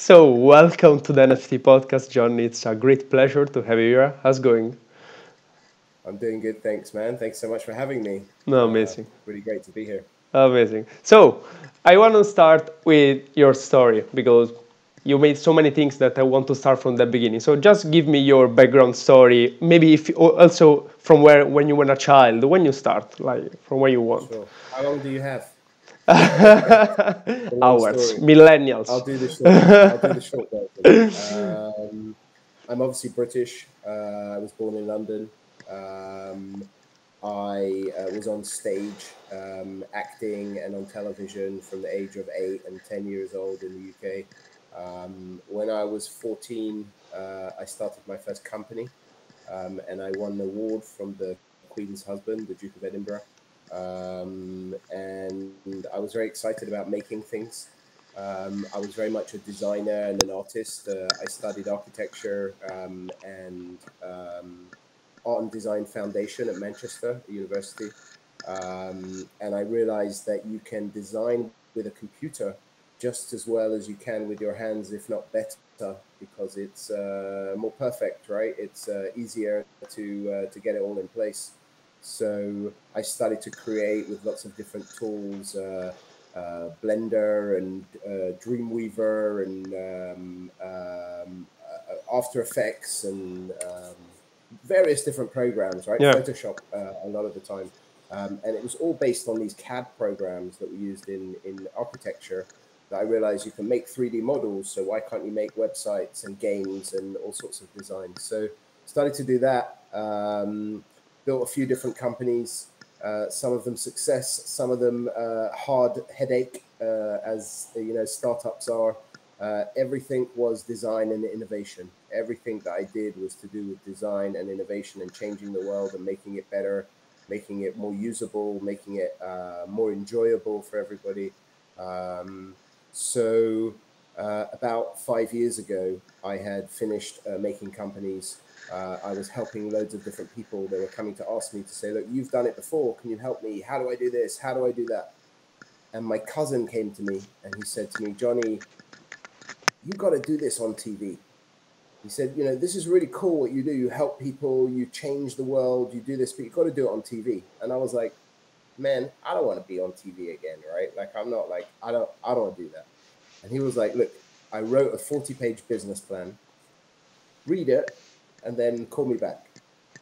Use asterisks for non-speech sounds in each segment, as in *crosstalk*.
So, welcome to the NFT podcast, John. It's a great pleasure to have you here. How's it going? I'm doing good, thanks, man. Thanks so much for having me. No, Uh, amazing. really great to be here. Amazing. So, I want to start with your story because you made so many things that I want to start from the beginning. So, just give me your background story. Maybe if also from where when you were a child, when you start, like from where you want. Sure. How long do you have? *laughs* Hours, story. millennials. I'll do the short. I'll do the short version. Um, I'm obviously British. Uh, I was born in London. Um, I uh, was on stage um, acting and on television from the age of eight and 10 years old in the UK. Um, when I was 14, uh, I started my first company um, and I won an award from the Queen's husband, the Duke of Edinburgh. Um, and I was very excited about making things. Um, I was very much a designer and an artist. Uh, I studied architecture um, and um, art and design foundation at Manchester University. Um, and I realized that you can design with a computer just as well as you can with your hands, if not better, because it's uh, more perfect, right? It's uh, easier to uh, to get it all in place. So I started to create with lots of different tools, uh, uh, Blender and uh, Dreamweaver and um, um, uh, After Effects and um, various different programs, right? Yeah. Photoshop uh, a lot of the time. Um, and it was all based on these CAD programs that we used in, in architecture that I realized you can make 3D models. So why can't you make websites and games and all sorts of designs? So started to do that. Um, built a few different companies. Uh, some of them success, some of them uh, hard headache, uh, as you know startups are. Uh, everything was design and innovation. Everything that I did was to do with design and innovation and changing the world and making it better, making it more usable, making it uh, more enjoyable for everybody. Um, so uh, about five years ago, I had finished uh, making companies. Uh, I was helping loads of different people. They were coming to ask me to say, "Look, you've done it before. Can you help me? How do I do this? How do I do that?" And my cousin came to me and he said to me, "Jonny, you've got to do this on TV." He said, "You know, this is really cool what you do. You help people. You change the world. You do this, but you've got to do it on TV." And I was like, "Man, I don't want to be on TV again, right? Like, I'm not like I don't I don't do that." And he was like, "Look, I wrote a 40-page business plan. Read it, and then call me back."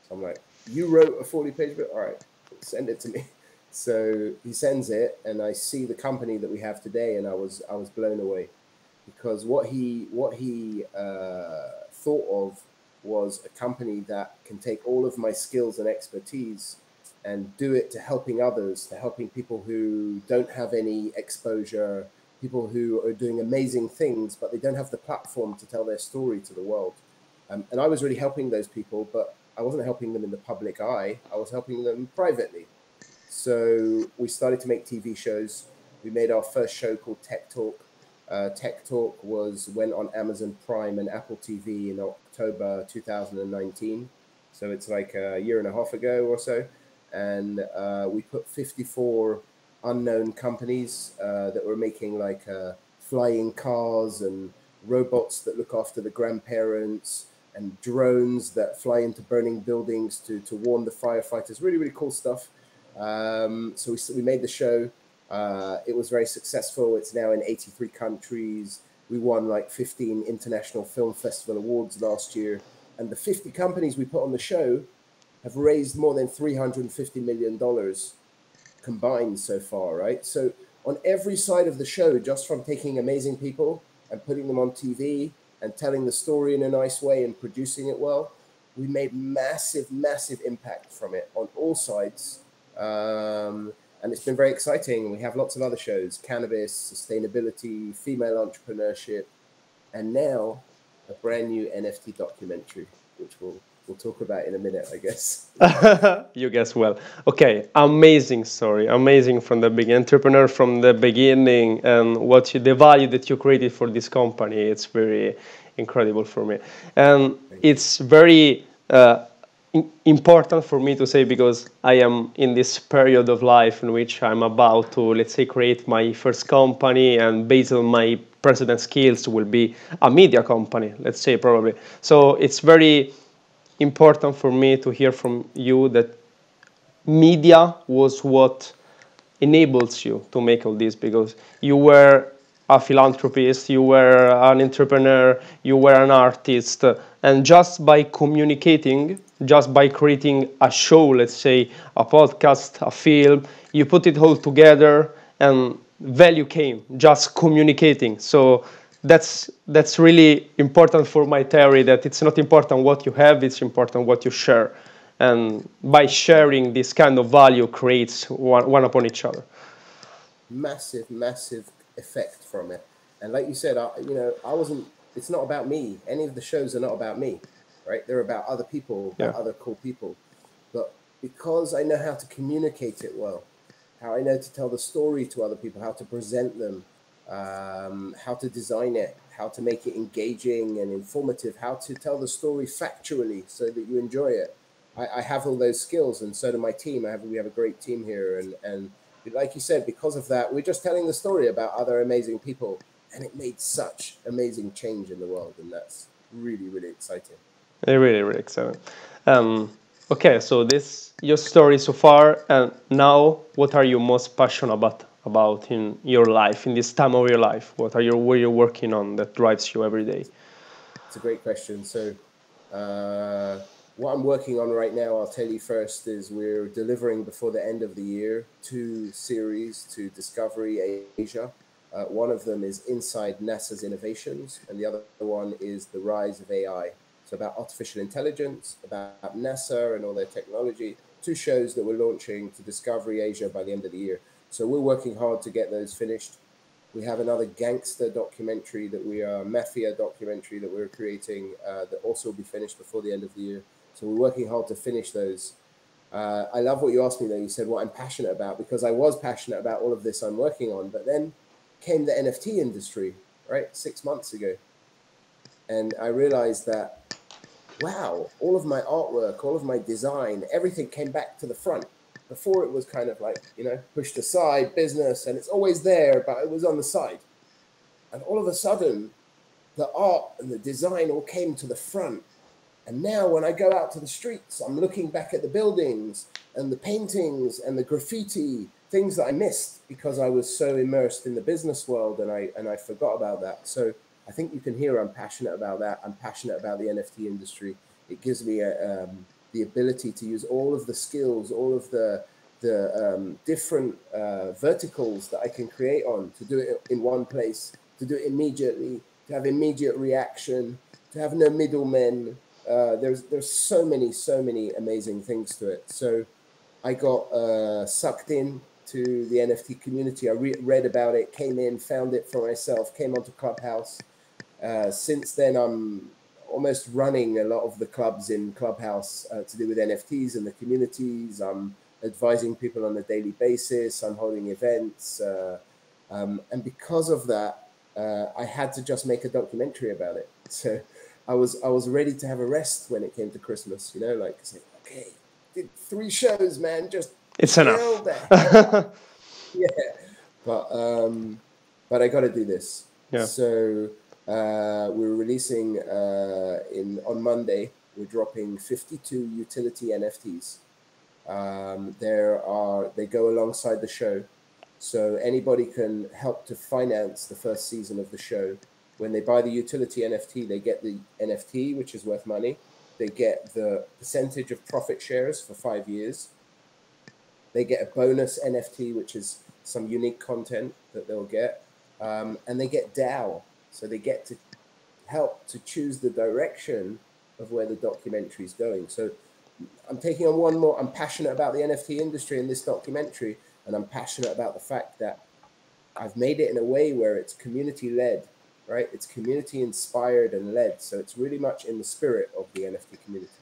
So I'm like, "You wrote a 40-page book? All right, send it to me." *laughs* So he sends it, and I see the company that we have today, and I was I was blown away because what he what he uh, thought of was a company that can take all of my skills and expertise and do it to helping others, to helping people who don't have any exposure, people who are doing amazing things, but they don't have the platform to tell their story to the world. Um, and I was really helping those people, but I wasn't helping them in the public eye. I was helping them privately. So we started to make TV shows. We made our first show called Tech Talk. Uh, Tech Talk was went on Amazon Prime and Apple TV in October 2019. So it's like a year and a half ago or so. And uh, we put 54 unknown companies uh, that were making like uh, flying cars and robots that look after the grandparents and drones that fly into burning buildings to, to warn the firefighters. Really, really cool stuff. Um, so we, we made the show. Uh, it was very successful. It's now in 83 countries. We won like 15 international film festival awards last year. And the 50 companies we put on the show have raised more than $350 million combined so far, right? So on every side of the show, just from taking amazing people and putting them on TV and telling the story in a nice way and producing it well, we made massive, massive impact from it on all sides. Um, and it's been very exciting. We have lots of other shows cannabis, sustainability, female entrepreneurship, and now a brand new NFT documentary, which we'll, we'll talk about in a minute, I guess. *laughs* you guess well. Okay, amazing story, amazing from the beginning, entrepreneur from the beginning, and what you, the value that you created for this company. It's very incredible for me, and it's very uh, important for me to say because I am in this period of life in which I'm about to, let's say, create my first company, and based on my present skills, will be a media company, let's say, probably. So it's very important for me to hear from you that media was what enables you to make all this because you were a philanthropist, you were an entrepreneur, you were an artist, and just by communicating, just by creating a show, let's say a podcast, a film, you put it all together and value came just communicating. So that's that's really important for my theory that it's not important what you have, it's important what you share. And by sharing this kind of value creates one, one upon each other. Massive, massive effect from it. And like you said, I, you know, I wasn't. It's not about me. Any of the shows are not about me, right? They're about other people, about yeah. other cool people. But because I know how to communicate it well, how I know to tell the story to other people, how to present them, um, how to design it, how to make it engaging and informative, how to tell the story factually so that you enjoy it. I, I have all those skills, and so do my team. I have we have a great team here, and and like you said, because of that, we're just telling the story about other amazing people, and it made such amazing change in the world, and that's really, really exciting. Really, really exciting. Um, okay, so this your story so far, and now, what are you most passionate about about in your life, in this time of your life? What are you, what you're working on that drives you every day? It's a great question. So. Uh, what I'm working on right now, I'll tell you first, is we're delivering before the end of the year two series to Discovery Asia. Uh, one of them is Inside NASA's Innovations, and the other one is The Rise of AI. So, about artificial intelligence, about NASA and all their technology. Two shows that we're launching to Discovery Asia by the end of the year. So, we're working hard to get those finished. We have another gangster documentary that we are, mafia documentary that we're creating uh, that also will be finished before the end of the year. So we're working hard to finish those. Uh, I love what you asked me though. You said what I'm passionate about because I was passionate about all of this I'm working on, but then came the NFT industry, right? Six months ago. And I realized that, wow, all of my artwork, all of my design, everything came back to the front. Before it was kind of like, you know, pushed aside business and it's always there, but it was on the side. And all of a sudden, the art and the design all came to the front and now when I go out to the streets, I'm looking back at the buildings and the paintings and the graffiti, things that I missed because I was so immersed in the business world and I and I forgot about that. So I think you can hear I'm passionate about that. I'm passionate about the NFT industry. It gives me a, um, the ability to use all of the skills, all of the the um, different uh, verticals that I can create on to do it in one place, to do it immediately, to have immediate reaction, to have no middlemen, uh, there's there's so many so many amazing things to it. So I got uh, sucked in to the NFT community. I re- read about it, came in, found it for myself, came onto Clubhouse. Uh, since then, I'm almost running a lot of the clubs in Clubhouse uh, to do with NFTs and the communities. I'm advising people on a daily basis. I'm holding events, uh, um, and because of that, uh, I had to just make a documentary about it. *laughs* So I was I was ready to have a rest when it came to Christmas. You know, like say, okay, did three shows, man. Just it's enough. *laughs* yeah, but um, but I got to do this. Yeah. So uh, we're releasing uh, in on Monday. We're dropping 52 utility NFTs. Um, there are they go alongside the show, so anybody can help to finance the first season of the show when they buy the utility NFT, they get the NFT, which is worth money. They get the percentage of profit shares for five years. They get a bonus NFT, which is some unique content that they'll get. Um, and they get DAO. So they get to help to choose the direction of where the documentary is going. So I'm taking on one more. I'm passionate about the NFT industry in this documentary, and I'm passionate about the fact that I've made it in a way where it's community led right? It's community inspired and led. So it's really much in the spirit of the NFT community.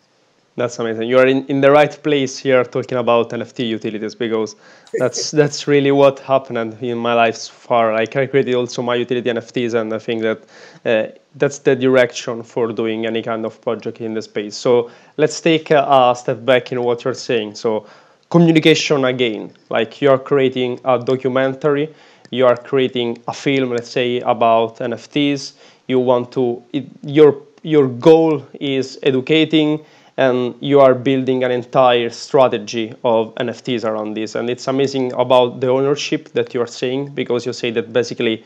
That's amazing. You are in, in the right place here talking about NFT utilities because that's *laughs* that's really what happened in my life so far. Like I created also my utility NFTs, and I think that uh, that's the direction for doing any kind of project in the space. So let's take a, a step back in what you're saying. So communication again, like you are creating a documentary, you are creating a film, let's say about NFTs. You want to it, your your goal is educating and you are building an entire strategy of NFTs around this. And it's amazing about the ownership that you are saying because you say that basically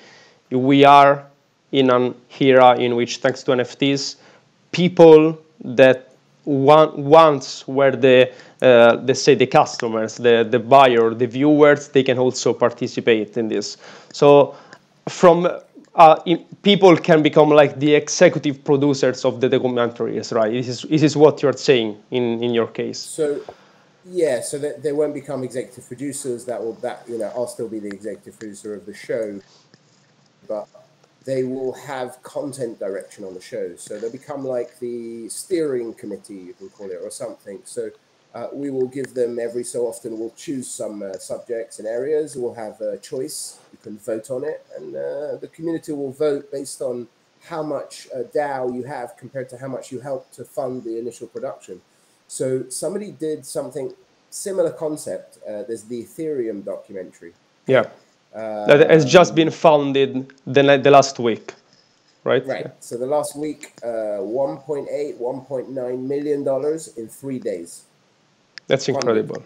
we are in an era in which, thanks to NFTs, people that once were the uh, say the customers, the the buyer, the viewers, they can also participate in this. So from uh, people can become like the executive producers of the documentaries, right? This is, this is what you're saying in, in your case. So, yeah, so they, they won't become executive producers. That will that you know I'll still be the executive producer of the show, but they will have content direction on the show. So they'll become like the steering committee, you can call it, or something. So uh, we will give them every so often. We'll choose some uh, subjects and areas. We'll have a choice. You can vote on it, and uh, the community will vote based on how much uh, DAO you have compared to how much you help to fund the initial production. So somebody did something similar concept. Uh, there's the Ethereum documentary. Yeah, that has just been founded the the last week right? Right. Yeah. So the last week, uh, 1.8, 1.9 million dollars in three days. That's incredible.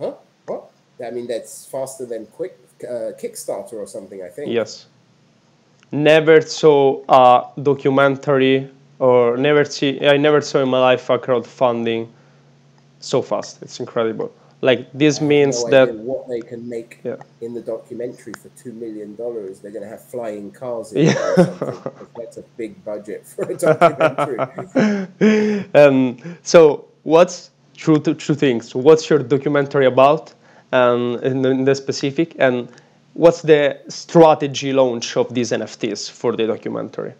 Huh? What? I mean, that's faster than Quick uh, Kickstarter or something. I think. Yes. Never saw a documentary, or never see. I never saw in my life a crowdfunding so fast. It's incredible. Like this means no that what they can make yeah. in the documentary for two million dollars, they're going to have flying cars. In *laughs* yeah. that's a big budget for a *laughs* documentary. *laughs* um, so what's two, two things. What's your documentary about um, in, in the specific, and what's the strategy launch of these NFTs for the documentary?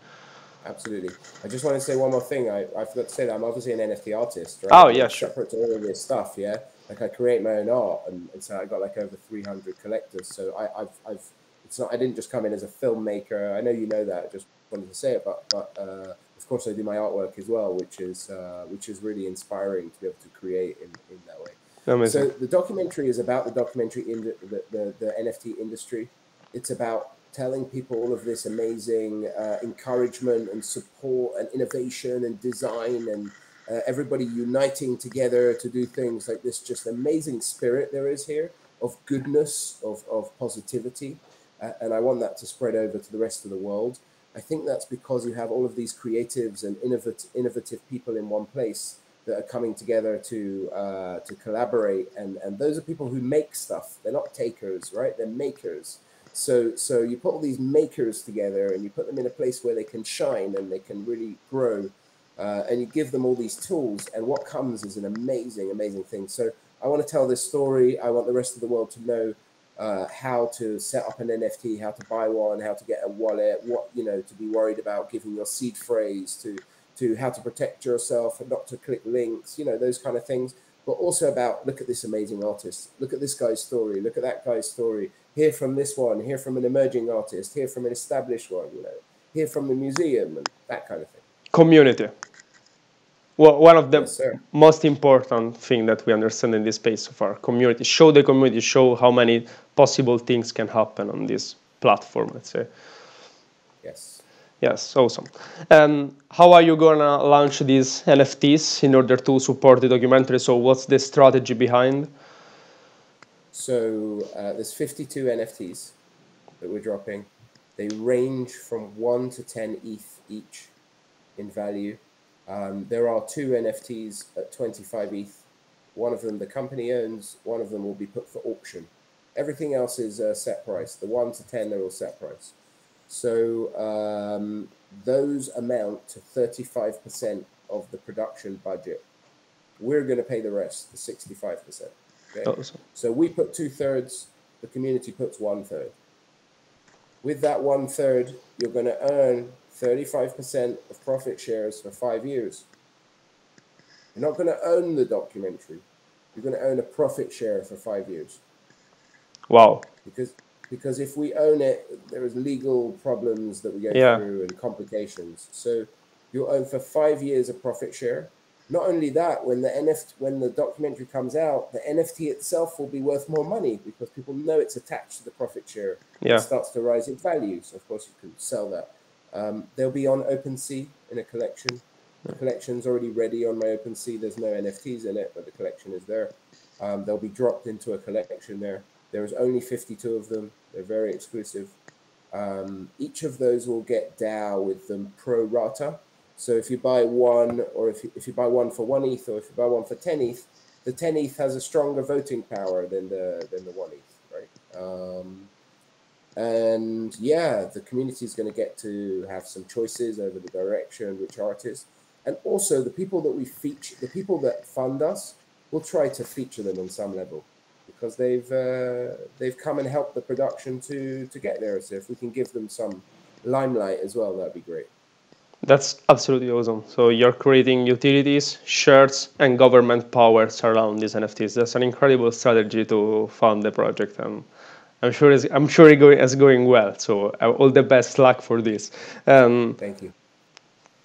Absolutely. I just want to say one more thing. I, I forgot to say that I'm obviously an NFT artist, right? Oh, yeah, sure. Separate to all of this stuff, yeah? Like I create my own art, and, and so I got like over 300 collectors. So I, have I've, it's not, I didn't just come in as a filmmaker. I know you know that, I just wanted to say it, but, but uh, of course, I do my artwork as well, which is uh, which is really inspiring to be able to create in, in that way. Amazing. So the documentary is about the documentary in the, the, the, the NFT industry. It's about telling people all of this amazing uh, encouragement and support and innovation and design and uh, everybody uniting together to do things like this just amazing spirit there is here of goodness of, of positivity uh, and i want that to spread over to the rest of the world I think that's because you have all of these creatives and innovative, innovative people in one place that are coming together to uh, to collaborate, and and those are people who make stuff. They're not takers, right? They're makers. So so you put all these makers together, and you put them in a place where they can shine and they can really grow, uh, and you give them all these tools, and what comes is an amazing, amazing thing. So I want to tell this story. I want the rest of the world to know uh, how to set up an NFT, how to buy one, how to get a wallet, what you know to be worried about giving your seed phrase, to to how to protect yourself and not to click links, you know those kind of things. But also about look at this amazing artist, look at this guy's story, look at that guy's story. Hear from this one, hear from an emerging artist, hear from an established one, you know, hear from the museum and that kind of thing. Community. Well, one of the yes, most important thing that we understand in this space so far community. Show the community. Show how many possible things can happen on this platform let's say. Yes. Yes awesome. And how are you gonna launch these nfts in order to support the documentary? So what's the strategy behind? So uh, there's 52 nfts that we're dropping. They range from 1 to 10 eth each in value. Um, there are two NFTs at 25 ETH. One of them the company owns, one of them will be put for auction. Everything else is a set price. The 1 to 10, they're all set price. So um, those amount to 35% of the production budget. We're going to pay the rest, the 65%. Okay? Awesome. So we put two thirds, the community puts one third. With that one third, you're going to earn 35% of profit shares for five years. You're not going to own the documentary. You're going to own a profit share for five years. Wow. Because because if we own it, there is legal problems that we go Yeah. through and complications. So you'll own for five years a profit share. Not only that, when the NFT, when the documentary comes out, the NFT itself will be worth more money because people know it's attached to the profit share. Yeah. It starts to rise in value. So of course you can sell that. Um, they'll be on OpenSea in a collection. The collection's already ready on my OpenSea. There's no NFTs in it, but the collection is there. Um, they'll be dropped into a collection there. There's only 52 of them. They're very exclusive. Um, each of those will get DAO with them pro rata. So if you buy one, or if you, if you buy one for one ETH, or if you buy one for 10 ETH, the 10 ETH has a stronger voting power than the than the one ETH, right? Um, and yeah, the community is going to get to have some choices over the direction, which artists, and also the people that we feature, the people that fund us, we'll try to feature them on some level because they've uh, they've come and helped the production to to get there. So if we can give them some limelight as well, that'd be great. That's absolutely awesome. So you're creating utilities, shirts, and government powers around these NFTs. That's an incredible strategy to fund the project, and I'm sure it's, I'm sure going, it's going well. So uh, all the best luck for this. Um, Thank you.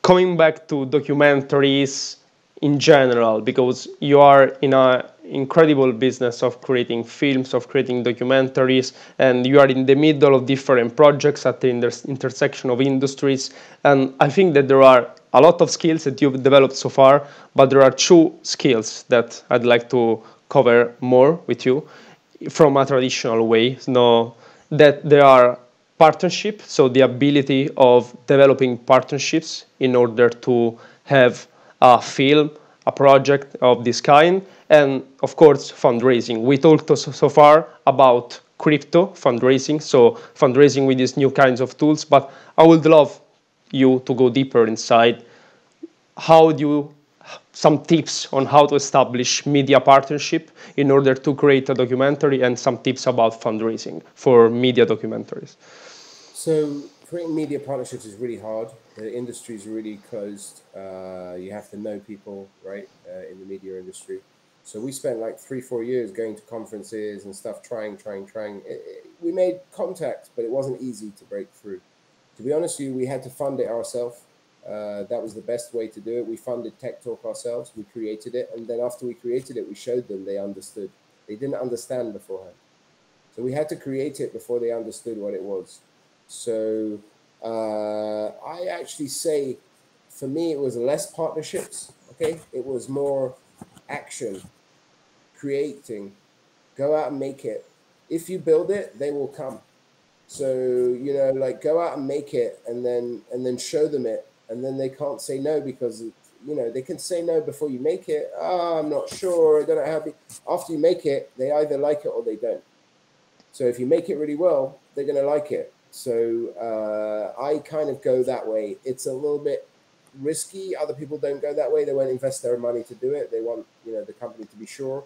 coming back to documentaries in general because you are in a incredible business of creating films of creating documentaries and you are in the middle of different projects at the inter- intersection of industries. And i think that there are a lot of skills that you've developed so far but there are two skills that i'd like to cover more with you from a traditional way. No that there are partnership so the ability of developing partnerships in order to have a film a project of this kind and of course fundraising we talked so, far about crypto fundraising so fundraising with these new kinds of tools but i would love you to go deeper inside how do you some tips on how to establish media partnership in order to create a documentary and some tips about fundraising for media documentaries So creating media partnerships is really hard. The industry is really closed. Uh, you have to know people, right, uh, in the media industry. So we spent like three, four years going to conferences and stuff, trying, trying, trying. It, it, we made contacts, but it wasn't easy to break through. To be honest with you, we had to fund it ourselves. Uh, that was the best way to do it. We funded Tech Talk ourselves. We created it, and then after we created it, we showed them they understood. They didn't understand beforehand, so we had to create it before they understood what it was. So uh, I actually say, for me, it was less partnerships. Okay, it was more action, creating, go out and make it. If you build it, they will come. So you know, like go out and make it, and then and then show them it, and then they can't say no because you know they can say no before you make it. Oh, I'm not sure. I don't know how. After you make it, they either like it or they don't. So if you make it really well, they're going to like it. So uh, I kind of go that way. It's a little bit risky. Other people don't go that way. They won't invest their money to do it. They want you know the company to be sure.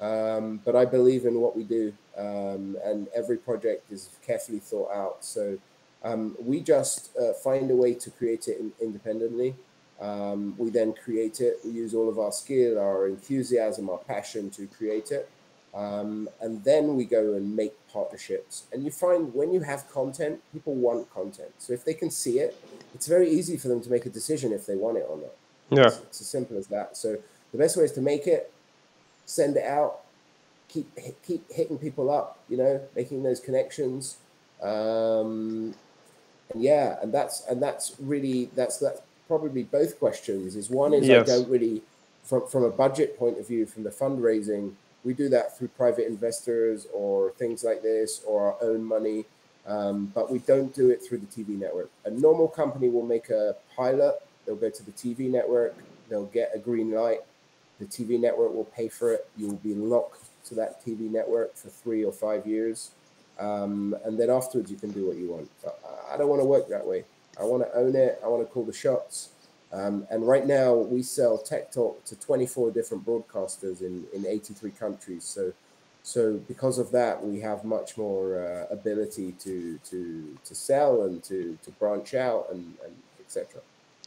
Um, but I believe in what we do, um, and every project is carefully thought out. So um, we just uh, find a way to create it in, independently. Um, we then create it. We use all of our skill, our enthusiasm, our passion to create it. Um, and then we go and make partnerships. And you find when you have content, people want content. So if they can see it, it's very easy for them to make a decision if they want it or not. yeah It's, it's as simple as that. So the best way is to make it, send it out, keep keep hitting people up. You know, making those connections. Um, and yeah, and that's and that's really that's that's probably both questions. Is one is Yes. I don't really from from a budget point of view, from the fundraising, we do that through private investors or things like this or our own money. Um, but we don't do it through the TV network. A normal company will make a pilot, they'll go to the TV network, they'll get a green light, the TV network will pay for it, you'll be locked to that TV network for three or five years. Um, and then afterwards, you can do what you want. But I- I don't want to work that way. I want to own it, I want to call the shots. Um, and right now, we sell Tech Talk to 24 different broadcasters in, in 83 countries. So, so because of that, we have much more uh, ability to to to sell and to to branch out and, and etc.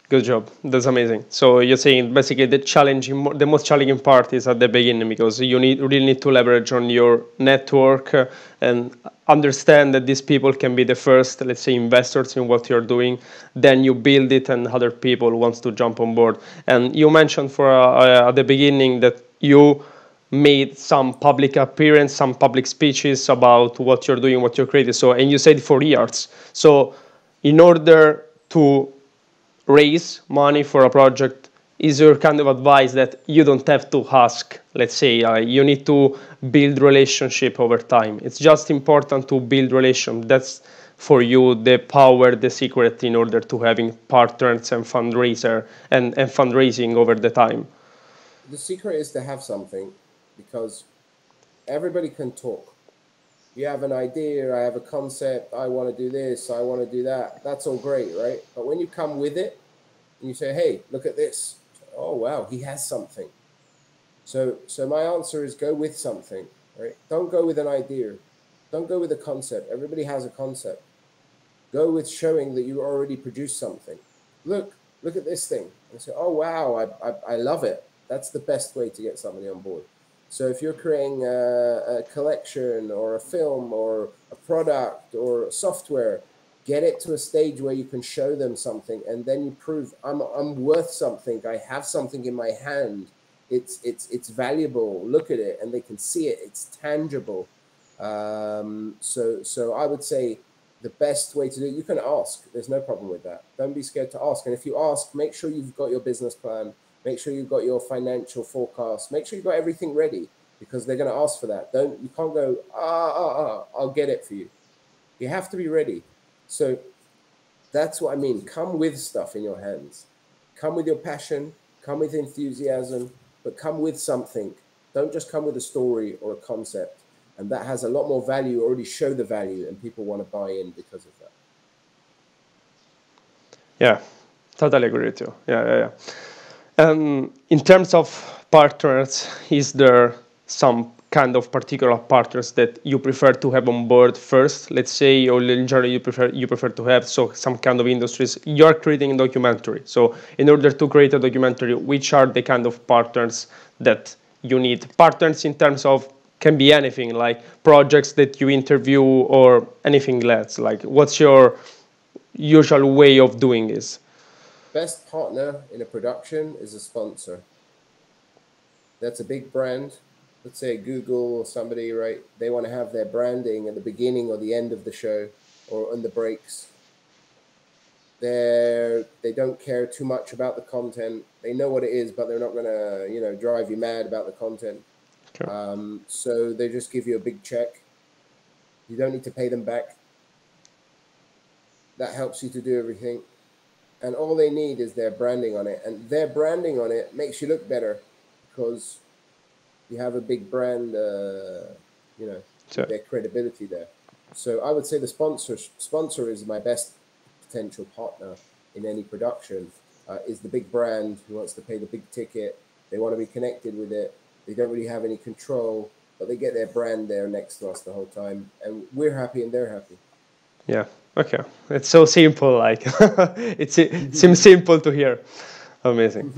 Good job. That's amazing. So you're saying basically the challenging, the most challenging part is at the beginning because you need really need to leverage on your network uh, and understand that these people can be the first, let's say, investors in what you're doing. Then you build it, and other people wants to jump on board. And you mentioned for uh, uh at the beginning that you made some public appearance, some public speeches about what you're doing, what you're creating. So, and you said for years. So, in order to raise money for a project is your kind of advice that you don't have to ask let's say uh, you need to build relationship over time. It's just important to build relation that's for you the power the secret in order to having partners and fundraiser and, and fundraising over the time. The secret is to have something because everybody can talk you have an idea, I have a concept, I want to do this, I want to do that. That's all great, right? But when you come with it and you say, hey, look at this. Oh, wow, he has something. So, so my answer is go with something, right? Don't go with an idea. Don't go with a concept. Everybody has a concept. Go with showing that you already produced something. Look, look at this thing. And say, oh, wow, I, I, I love it. That's the best way to get somebody on board. So if you're creating a, a collection or a film or a product or software, get it to a stage where you can show them something and then you prove I'm, I'm worth something. I have something in my hand. It's, it's, it's valuable. Look at it and they can see it. It's tangible. Um, so, so I would say the best way to do it, you can ask. There's no problem with that. Don't be scared to ask. And if you ask, make sure you've got your business plan Make sure you've got your financial forecast. Make sure you've got everything ready because they're going to ask for that. Don't you can't go ah ah ah. I'll get it for you. You have to be ready. So that's what I mean. Come with stuff in your hands. Come with your passion. Come with enthusiasm, but come with something. Don't just come with a story or a concept. And that has a lot more value. Already show the value, and people want to buy in because of that. Yeah, totally agree with you. Yeah, yeah, yeah. Um, in terms of partners, is there some kind of particular partners that you prefer to have on board first, let's say, or in general you prefer you prefer to have so some kind of industries. You're creating a documentary. So in order to create a documentary, which are the kind of partners that you need? Partners in terms of can be anything like projects that you interview or anything less. Like what's your usual way of doing this? Best partner in a production is a sponsor. That's a big brand. Let's say Google or somebody, right? They want to have their branding at the beginning or the end of the show or on the breaks. They're, they don't care too much about the content. They know what it is, but they're not going to, you know, drive you mad about the content. Sure. Um, so they just give you a big check. You don't need to pay them back. That helps you to do everything and all they need is their branding on it. And their branding on it makes you look better because you have a big brand uh, you know sure. their credibility there. So i would say the sponsor sponsor is my best potential partner in any production uh, is the big brand who wants to pay the big ticket. They want to be connected with it. They don't really have any control but they get their brand there next to us the whole time. And we're happy and they're happy. Yeah Okay, it's so simple. Like *laughs* it *laughs* seems simple to hear. Amazing.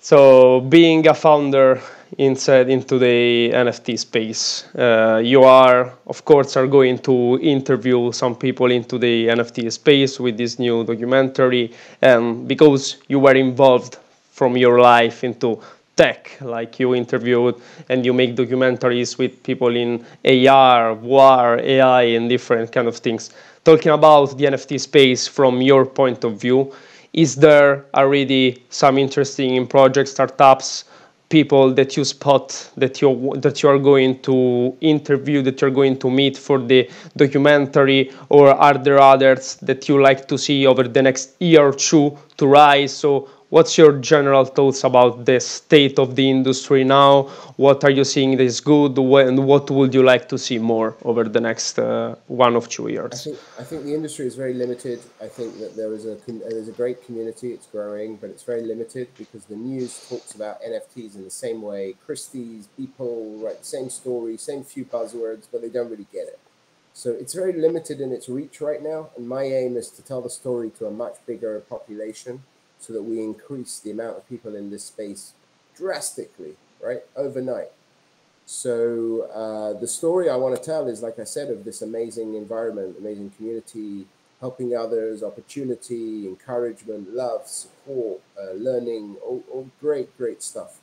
So being a founder inside into the NFT space, uh, you are of course are going to interview some people into the NFT space with this new documentary, and because you were involved from your life into tech, like you interviewed and you make documentaries with people in AR, VR, AI, and different kind of things talking about the NFT space from your point of view, is there already some interesting projects, startups, people that you spot that you that you are going to interview, that you're going to meet for the documentary, or are there others that you like to see over the next year or two to rise? So What's your general thoughts about the state of the industry now? What are you seeing that is good, and what would you like to see more over the next uh, one of two years? I think, I think the industry is very limited. I think that there is a there's a great community. It's growing, but it's very limited because the news talks about NFTs in the same way. Christie's, people write the same story, same few buzzwords, but they don't really get it. So it's very limited in its reach right now. And my aim is to tell the story to a much bigger population so that we increase the amount of people in this space drastically, right? Overnight. So uh, the story I want to tell is, like I said, of this amazing environment, amazing community, helping others, opportunity, encouragement, love, support, uh, learning, all, all, great, great stuff.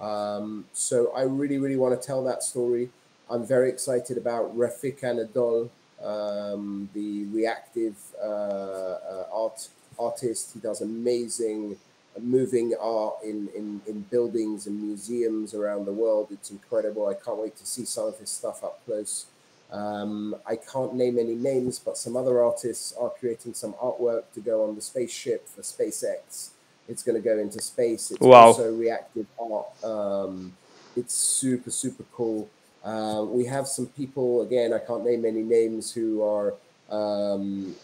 Um, so I really, really want to tell that story. I'm very excited about Refik Anadol, um, the reactive uh, uh, art artist. He does amazing moving art in, in, in buildings and museums around the world. It's incredible. I can't wait to see some of his stuff up close. Um, I can't name any names, but some other artists are creating some artwork to go on the spaceship for SpaceX. It's going to go into space. It's wow. also reactive art. Um, it's super, super cool. Uh, we have some people, again, I can't name any names, who are um,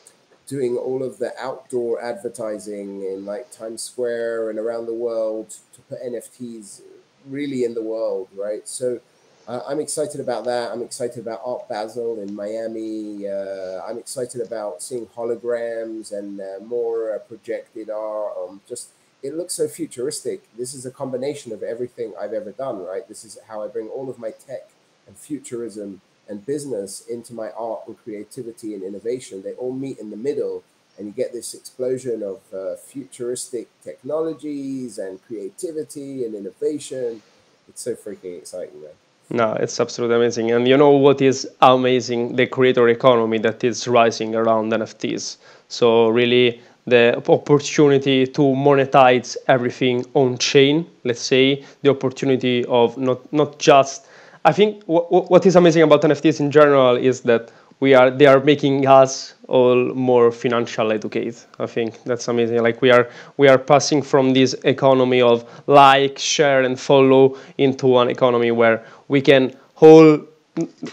doing all of the outdoor advertising in like Times Square and around the world to put NFTs really in the world, right? So uh, I'm excited about that. I'm excited about Art Basel in Miami. Uh, I'm excited about seeing holograms and uh, more uh, projected art. Um, just it looks so futuristic. This is a combination of everything I've ever done, right? This is how I bring all of my tech and futurism and business into my art and creativity and innovation. They all meet in the middle, and you get this explosion of uh, futuristic technologies and creativity and innovation. It's so freaking exciting, man. No, it's absolutely amazing. And you know what is amazing? The creator economy that is rising around NFTs. So, really, the opportunity to monetize everything on chain, let's say, the opportunity of not, not just I think what is amazing about NFTs in general is that we are they are making us all more financial educated. I think that's amazing. Like we are we are passing from this economy of like, share, and follow into an economy where we can all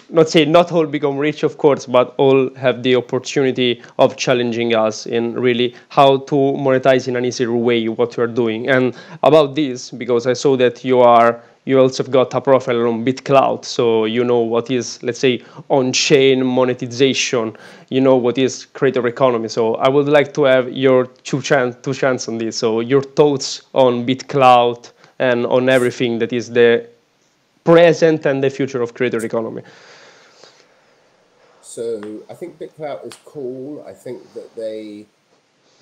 not say not all become rich, of course, but all have the opportunity of challenging us in really how to monetize in an easier way what you are doing. And about this, because I saw that you are you also have got a profile on BitClout, so you know what is, let's say, on-chain monetization, you know what is creator economy. So I would like to have your two chance, two chance on this. So your thoughts on BitClout and on everything that is the present and the future of creator economy. So I think BitClout is cool. I think that they,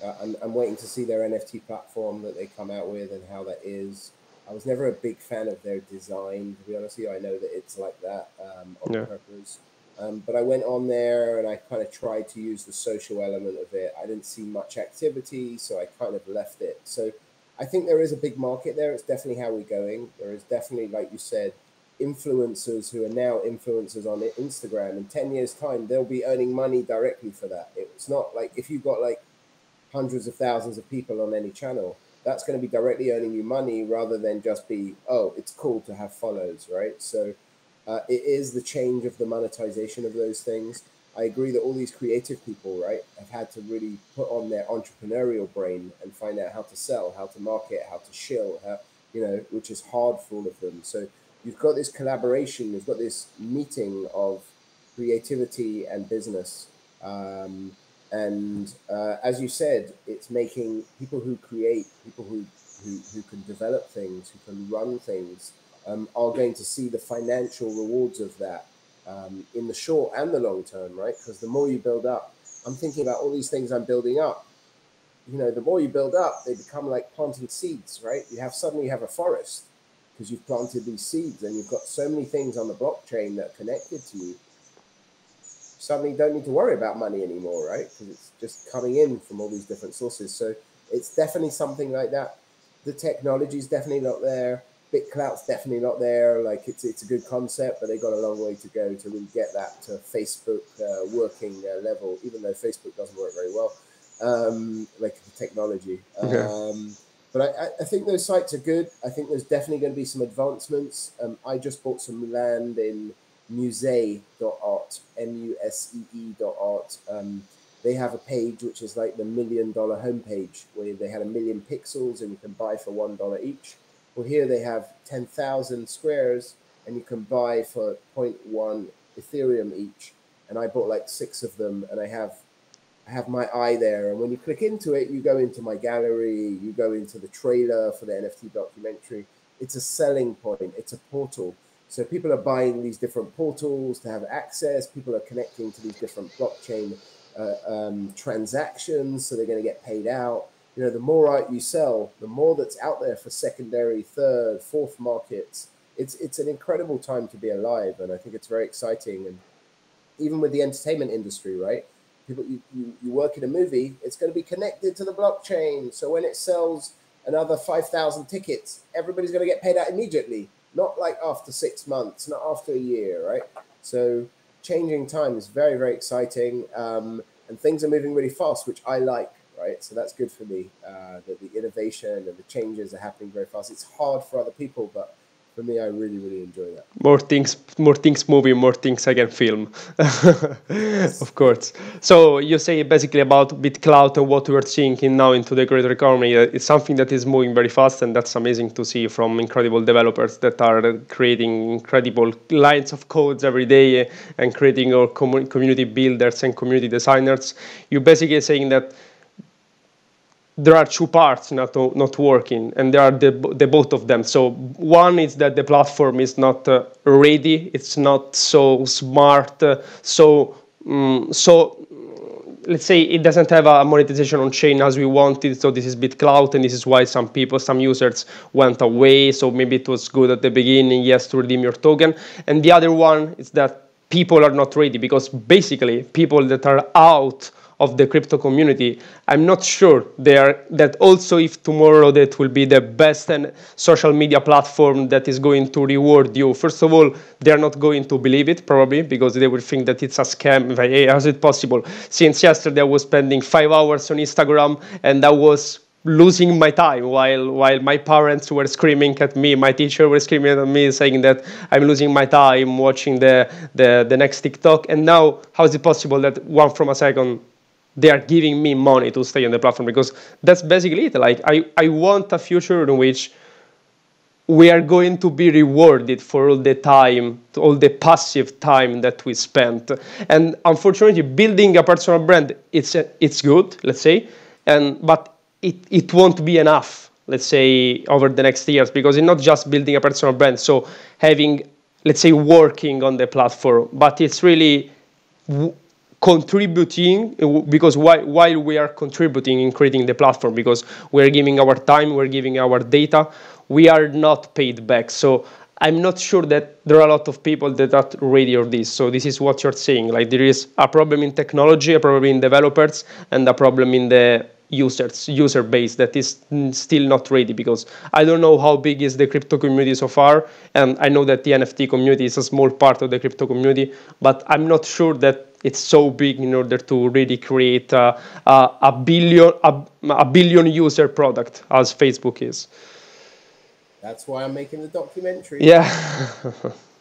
uh, I'm, I'm waiting to see their NFT platform that they come out with and how that is. I was never a big fan of their design, to be honest with you. I know that it's like that um, on yeah. purpose. Um, but I went on there and I kind of tried to use the social element of it. I didn't see much activity, so I kind of left it. So I think there is a big market there. It's definitely how we're going. There is definitely, like you said, influencers who are now influencers on Instagram. In 10 years' time, they'll be earning money directly for that. It's not like if you've got like hundreds of thousands of people on any channel, that's going to be directly earning you money rather than just be oh it's cool to have follows right? So uh, it is the change of the monetization of those things. I agree that all these creative people right have had to really put on their entrepreneurial brain and find out how to sell how to market how to shill how, you know which is hard for all of them. So you've got this collaboration you've got this meeting of creativity and business um, and uh, as you said, it's making people who create, people who, who, who can develop things, who can run things, um, are going to see the financial rewards of that um, in the short and the long term, right? Because the more you build up, I'm thinking about all these things I'm building up. You know, the more you build up, they become like planting seeds, right? You have suddenly you have a forest because you've planted these seeds and you've got so many things on the blockchain that are connected to you suddenly don't need to worry about money anymore, right? Because it's just coming in from all these different sources. So it's definitely something like that. The technology is definitely not there. BitClout's definitely not there. Like it's it's a good concept, but they got a long way to go to really get that to Facebook uh, working uh, level. Even though Facebook doesn't work very well, um, like the technology. Okay. Um, but I, I think those sites are good. I think there's definitely going to be some advancements. Um, I just bought some land in musee.art, M-U-S-E-E dot art. Um, they have a page which is like the million dollar homepage where they had a million pixels and you can buy for one dollar each. Well, here they have 10,000 squares and you can buy for 0.1 Ethereum each. And I bought like six of them and I have I have my eye there. And when you click into it, you go into my gallery, you go into the trailer for the NFT documentary. It's a selling point, it's a portal. So people are buying these different portals to have access. People are connecting to these different blockchain uh, um, transactions, so they're going to get paid out. You know, the more art you sell, the more that's out there for secondary, third, fourth markets. It's it's an incredible time to be alive, and I think it's very exciting. And even with the entertainment industry, right? People, you, you, you work in a movie, it's going to be connected to the blockchain. So when it sells another 5,000 tickets, everybody's going to get paid out immediately, not like after six months, not after a year, right? So changing time is very, very exciting. Um, and things are moving really fast, which I like, right? So that's good for me. Uh, that the innovation and the changes are happening very fast. It's hard for other people, but for me, I really, really enjoy that. More things, more things moving, more things I can film. *laughs* of course. So you say basically about BitClout and what we're seeing now into the greater economy. Uh, it's something that is moving very fast, and that's amazing to see from incredible developers that are creating incredible lines of codes every day and creating our community builders and community designers. You're basically saying that there are two parts not not working, and there are the, the both of them. So one is that the platform is not uh, ready; it's not so smart. Uh, so um, so let's say it doesn't have a monetization on chain as we wanted. So this is BitClout, and this is why some people, some users went away. So maybe it was good at the beginning, yes, to redeem your token. And the other one is that people are not ready because basically people that are out of the crypto community. I'm not sure that also if tomorrow that will be the best and social media platform that is going to reward you. First of all, they're not going to believe it probably because they will think that it's a scam. Hey, eh, how is it possible? Since yesterday I was spending five hours on Instagram and I was losing my time while while my parents were screaming at me my teacher was screaming at me saying that i'm losing my time watching the the, the next tiktok and now how is it possible that one from a second they are giving me money to stay on the platform because that's basically it. Like I, I want a future in which we are going to be rewarded for all the time, all the passive time that we spent. And unfortunately, building a personal brand, it's it's good, let's say, and but it, it won't be enough, let's say, over the next years because it's not just building a personal brand. So having, let's say, working on the platform, but it's really contributing uh, because while, while we are contributing in creating the platform because we're giving our time we're giving our data we are not paid back. So i'm not sure that there are a lot of people that are ready for this. So this is what you're saying like there is a problem in technology a problem in developers and a problem in the users user base that is still not ready because I don't know how big is the crypto community so far and I know that the NFT community is a small part of the crypto community but I'm not sure that it's so big in order to really create a, a, a billion a, a billion user product as Facebook is. That's why I'm making the documentary. Yeah.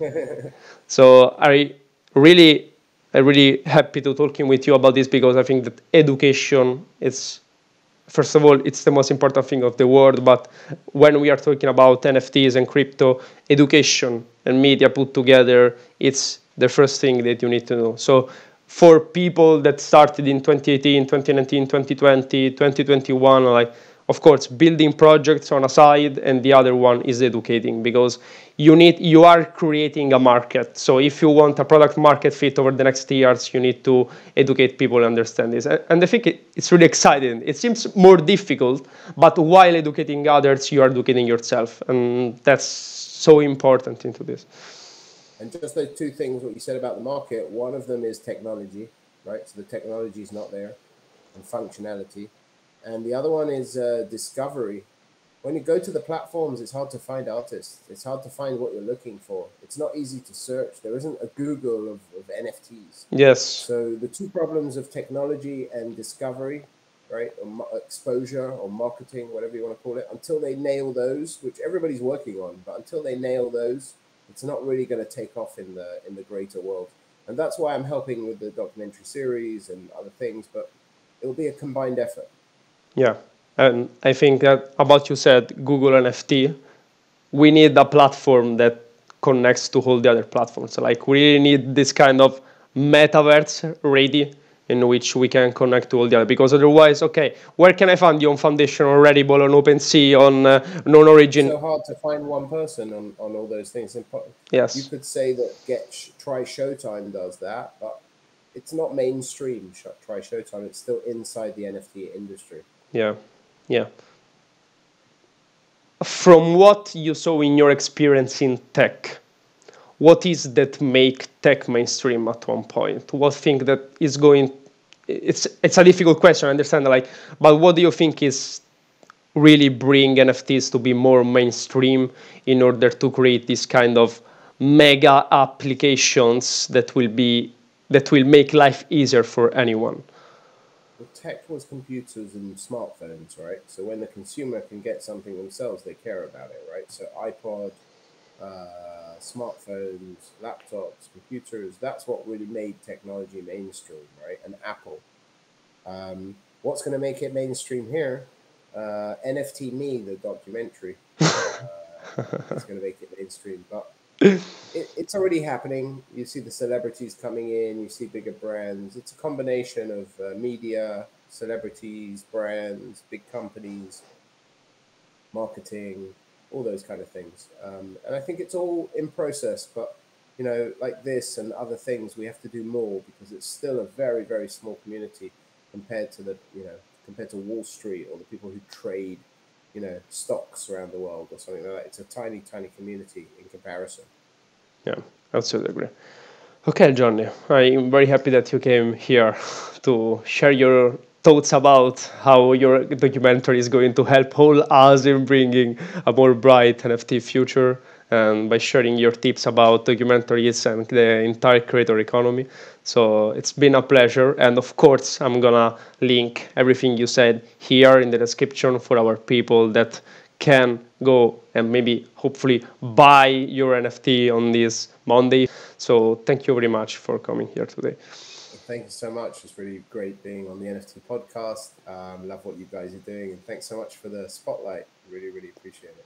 *laughs* so I really I'm really happy to talking with you about this because I think that education is first of all, it's the most important thing of the world. But when we are talking about NFTs and crypto, education and media put together, it's the first thing that you need to know. So for people that started in 2018, 2019, 2020, 2021, like of course building projects on a side and the other one is educating because you need you are creating a market. So if you want a product market fit over the next years you need to educate people and understand this. And i think it's really exciting. It seems more difficult but while educating others you are educating yourself and that's so important into this and just those two things what you said about the market one of them is technology right so the technology is not there and functionality and the other one is uh, discovery. When you go to the platforms, it's hard to find artists. It's hard to find what you're looking for. It's not easy to search. There isn't a Google of, of NFTs. Yes. So the two problems of technology and discovery, right, or exposure or marketing, whatever you want to call it, until they nail those, which everybody's working on, but until they nail those, it's not really going to take off in the in the greater world. And that's why I'm helping with the documentary series and other things. But it will be a combined effort. Yeah, and I think that about you said Google NFT, we need a platform that connects to all the other platforms. So like we really need this kind of metaverse ready in which we can connect to all the other because otherwise okay where can i find you on foundation or Rarible on OpenSea on uh, KnownOrigin it's so hard to find one person on, on all those things. Yes. you could say that get try showtime does that but it's not mainstream try showtime. It's still inside the nft industry. Yeah. Yeah. From what you saw in your experience in tech what is that make tech mainstream at one point? What thing that is going? It's it's a difficult question. I understand, like, but what do you think is really bring NFTs to be more mainstream in order to create this kind of mega applications that will be that will make life easier for anyone? Well, tech was computers and smartphones, right? So when the consumer can get something themselves, they care about it, right? So iPod, uh, smartphones, laptops, computers. That's what really made technology mainstream, right? And Apple. Um, what's going to make it mainstream here? Uh, NFT Me, the documentary, uh, is going to make it mainstream. But it, it's already happening. You see the celebrities coming in, you see bigger brands. It's a combination of uh, media, celebrities, brands, big companies, marketing, all those kind of things. Um, and I think it's all in process, but you know, like this and other things, we have to do more because it's still a very, very small community compared to the, you know, compared to Wall Street or the people who trade, you know, stocks around the world or something like that. It's a tiny, tiny community in comparison. Yeah, absolutely agree. Okay, Jonny, I'm very happy that you came here to share your thoughts about how your documentary is going to help all us in bringing a more bright NFT future and by sharing your tips about documentaries and the entire creator economy. So it's been a pleasure. And of course, I'm gonna link everything you said here in the description for our people that can go and maybe hopefully buy your NFT on this Monday. So thank you very much for coming here today thank you so much. It's really great being on the NFT podcast. Um, love what you guys are doing, and thanks so much for the spotlight. Really, really appreciate it.